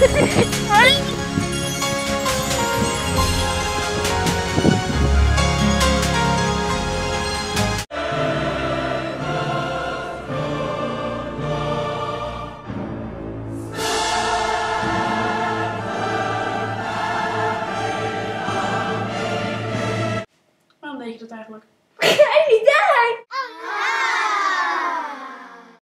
Waarom deed je dat eigenlijk? Ik idee niet